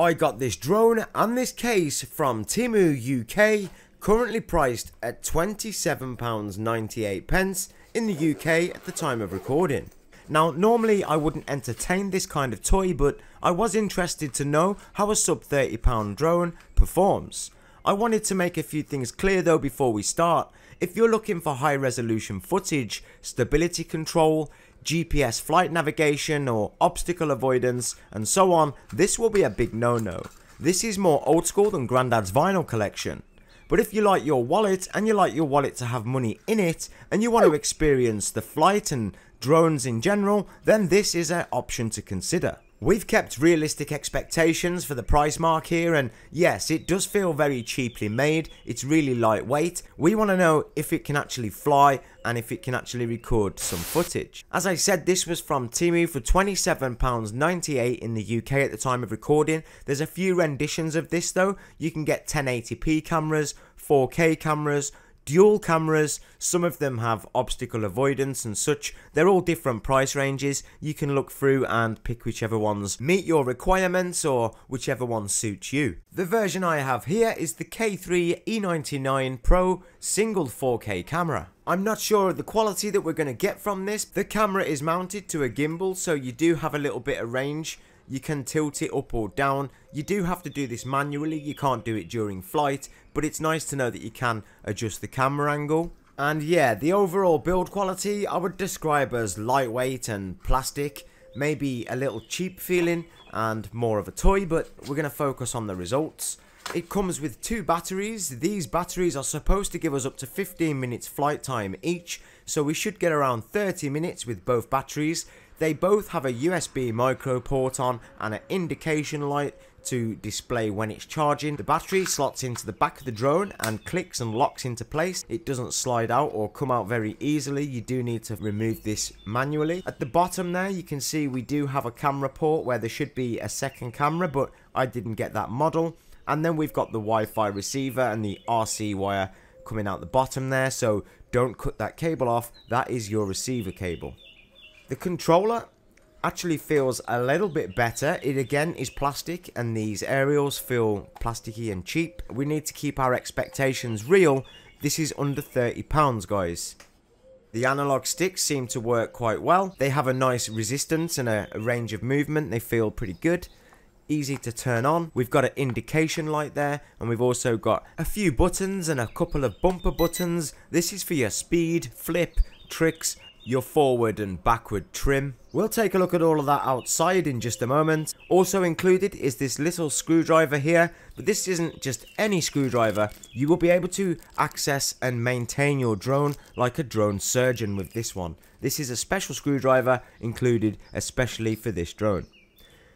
I got this drone and this case from Temu UK, currently priced at £27.98 pence in the UK at the time of recording. Now, normally I wouldn't entertain this kind of toy, but I was interested to know how a sub £30 drone performs. I wanted to make a few things clear though before we start. If you're looking for high resolution footage, stability control, GPS flight navigation or obstacle avoidance and so on, this will be a big no-no. This is more old school than Grandad's vinyl collection. But if you like your wallet and you like your wallet to have money in it and you want to experience the flight and drones in general, then this is an option to consider. We've kept realistic expectations for the price mark here and yes, it does feel very cheaply made, it's really lightweight. We want to know if it can actually fly and if it can actually record some footage. As I said, this was from Temu for £27.98 in the UK at the time of recording. There's a few renditions of this though. You can get 1080p cameras, 4K cameras, dual cameras, some of them have obstacle avoidance and such. They're all different price ranges. You can look through and pick whichever ones meet your requirements or whichever one suits you. The version I have here is the K3 E99 Pro single 4K camera. I'm not sure of the quality that we're going to get from this. The camera is mounted to a gimbal so you do have a little bit of range you can tilt it up or down. You do have to do this manually, you can't do it during flight, but it's nice to know that you can adjust the camera angle. And yeah, the overall build quality I would describe as lightweight and plastic, maybe a little cheap feeling and more of a toy, but we're going to focus on the results. It comes with two batteries. These batteries are supposed to give us up to 15 minutes flight time each, so we should get around 30 minutes with both batteries. They both have a USB micro port on and an indication light to display when it's charging. The battery slots into the back of the drone and clicks and locks into place. It doesn't slide out or come out very easily. You do need to remove this manually. At the bottom there you can see we do have a camera port where there should be a second camera but I didn't get that model. And then we've got the Wi-Fi receiver and the RC wire coming out the bottom there so don't cut that cable off. That is your receiver cable. The controller actually feels a little bit better. It again is plastic and these aerials feel plasticky and cheap. We need to keep our expectations real. This is under £30 guys. The analog sticks seem to work quite well. They have a nice resistance and a, a range of movement. They feel pretty good easy to turn on. We've got an indication light there and we've also got a few buttons and a couple of bumper buttons. This is for your speed, flip, tricks your forward and backward trim. We'll take a look at all of that outside in just a moment. Also included is this little screwdriver here, but this isn't just any screwdriver. You will be able to access and maintain your drone like a drone surgeon with this one. This is a special screwdriver included especially for this drone.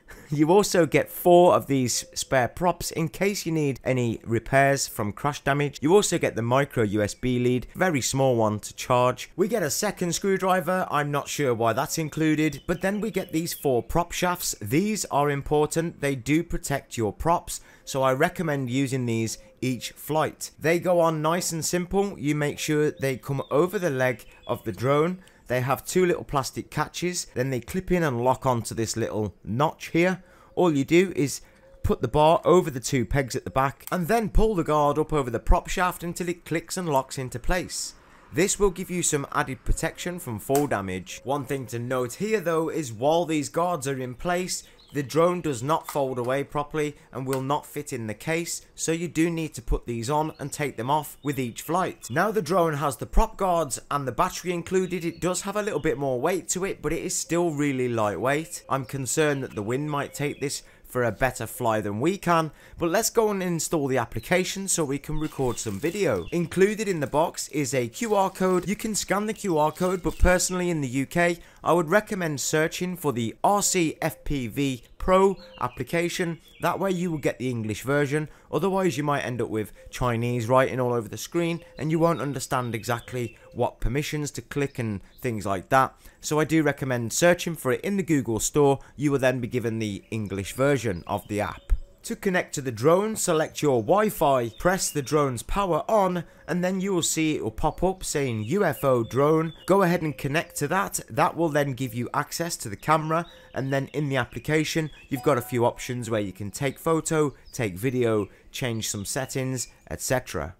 You also get four of these spare props in case you need any repairs from crash damage. You also get the micro USB lead, very small one to charge. We get a second screwdriver, I'm not sure why that's included, but then we get these four prop shafts. These are important, they do protect your props, so I recommend using these each flight. They go on nice and simple, you make sure they come over the leg of the drone they have two little plastic catches, then they clip in and lock onto this little notch here. All you do is put the bar over the two pegs at the back and then pull the guard up over the prop shaft until it clicks and locks into place. This will give you some added protection from fall damage. One thing to note here though is while these guards are in place, the drone does not fold away properly and will not fit in the case, so you do need to put these on and take them off with each flight. Now the drone has the prop guards and the battery included, it does have a little bit more weight to it, but it is still really lightweight. I'm concerned that the wind might take this for a better fly than we can, but let's go and install the application so we can record some video. Included in the box is a QR code. You can scan the QR code, but personally in the UK, I would recommend searching for the RC FPV Pro application. That way you will get the English version. Otherwise you might end up with Chinese writing all over the screen and you won't understand exactly what permissions to click and things like that. So I do recommend searching for it in the Google store. You will then be given the English version of the app. To connect to the drone, select your Wi-Fi, press the drone's power on, and then you will see it will pop up saying UFO drone. Go ahead and connect to that. That will then give you access to the camera, and then in the application, you've got a few options where you can take photo, take video, change some settings, etc.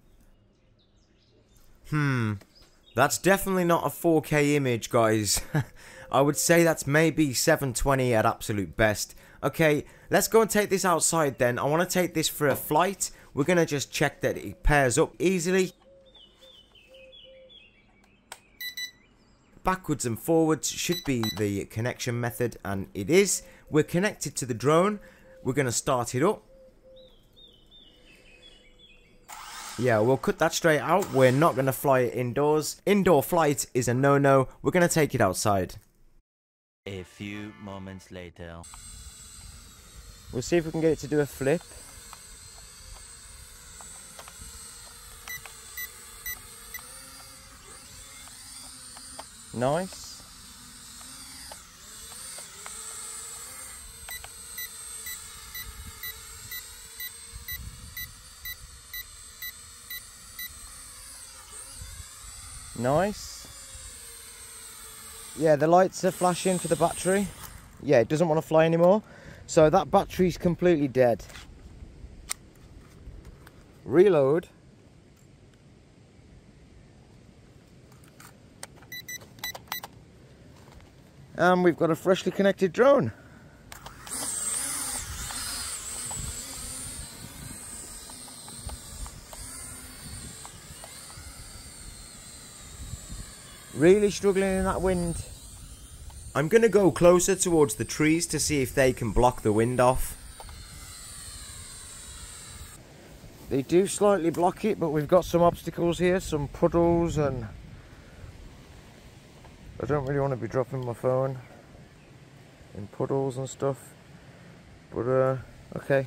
Hmm, that's definitely not a 4K image, guys. I would say that's maybe 720 at absolute best. Okay, let's go and take this outside then. I want to take this for a flight. We're going to just check that it pairs up easily. Backwards and forwards should be the connection method and it is. We're connected to the drone. We're going to start it up. Yeah, we'll cut that straight out. We're not going to fly it indoors. Indoor flight is a no-no. We're going to take it outside. A few moments later. We'll see if we can get it to do a flip. Nice. Nice. Yeah, the lights are flashing for the battery. Yeah, it doesn't want to fly anymore. So that battery's completely dead. Reload. And we've got a freshly connected drone. Really struggling in that wind. I'm to go closer towards the trees to see if they can block the wind off. They do slightly block it, but we've got some obstacles here, some puddles and... I don't really want to be dropping my phone in puddles and stuff. But, uh, okay.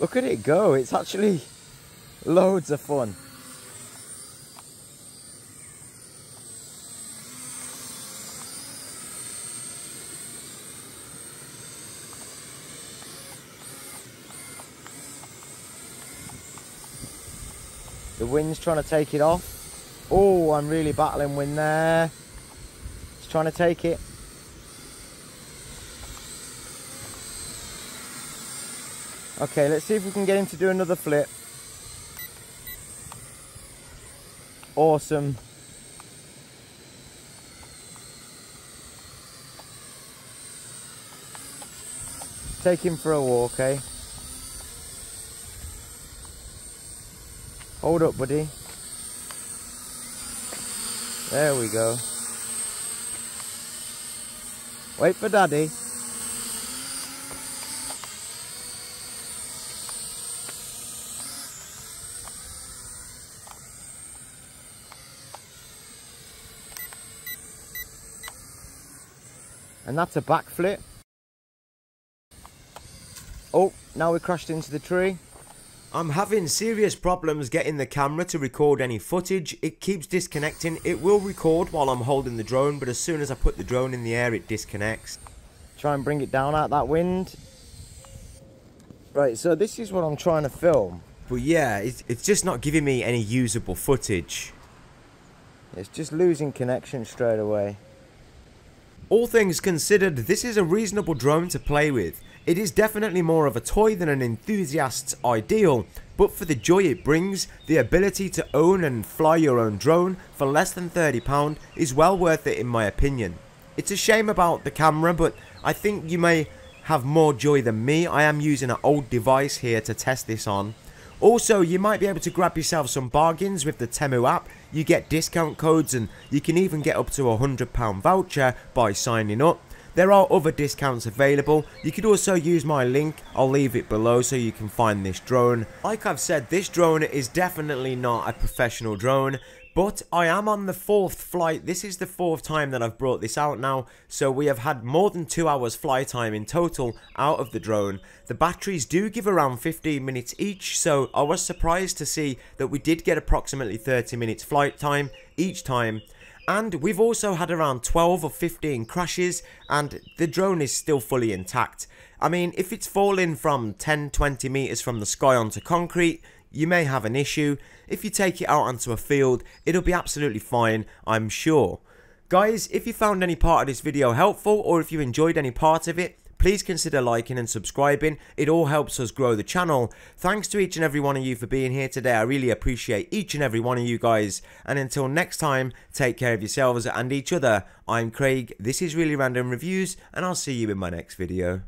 Look at it go, it's actually loads of fun. The wind's trying to take it off. Oh, I'm really battling wind there. It's trying to take it. Okay, let's see if we can get him to do another flip. Awesome. Take him for a walk, eh? Hold up, buddy. There we go. Wait for daddy. And that's a backflip. Oh, now we crashed into the tree. I'm having serious problems getting the camera to record any footage. It keeps disconnecting. It will record while I'm holding the drone, but as soon as I put the drone in the air, it disconnects. Try and bring it down out that wind. Right, so this is what I'm trying to film. But yeah, it's, it's just not giving me any usable footage. It's just losing connection straight away. All things considered, this is a reasonable drone to play with. It is definitely more of a toy than an enthusiast's ideal, but for the joy it brings, the ability to own and fly your own drone for less than £30 is well worth it in my opinion. It's a shame about the camera, but I think you may have more joy than me. I am using an old device here to test this on. Also, you might be able to grab yourself some bargains with the Temu app. You get discount codes and you can even get up to a £100 voucher by signing up. There are other discounts available. You could also use my link. I'll leave it below so you can find this drone. Like I've said, this drone is definitely not a professional drone. But I am on the fourth flight. This is the fourth time that I've brought this out now. So we have had more than two hours flight time in total out of the drone. The batteries do give around 15 minutes each. So I was surprised to see that we did get approximately 30 minutes flight time each time. And we've also had around 12 or 15 crashes and the drone is still fully intact. I mean, if it's falling from 10-20 meters from the sky onto concrete, you may have an issue. If you take it out onto a field, it'll be absolutely fine, I'm sure. Guys, if you found any part of this video helpful or if you enjoyed any part of it, please consider liking and subscribing. It all helps us grow the channel. Thanks to each and every one of you for being here today. I really appreciate each and every one of you guys. And until next time, take care of yourselves and each other. I'm Craig, this is Really Random Reviews, and I'll see you in my next video.